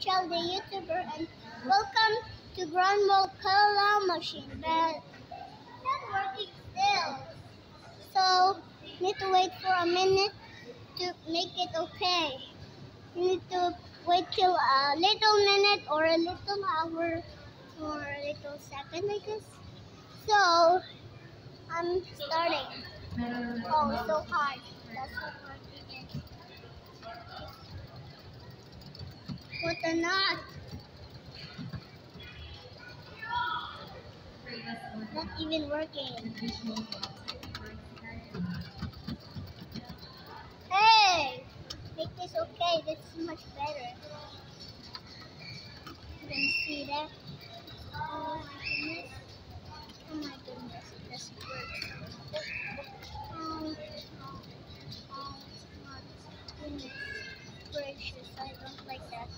Michelle, the YouTuber, and welcome to Grand Mall Claw Machine. But not working still. So need to wait for a minute to make it okay. You need to wait till a little minute or a little hour or a little second, I guess. So I'm starting. Oh, so hard. What the knot. Not even working. Hey! Make this okay. This is much better. You can see that. Oh my goodness. Oh my goodness. Oh, oh, oh, my goodness gracious, I don't like that.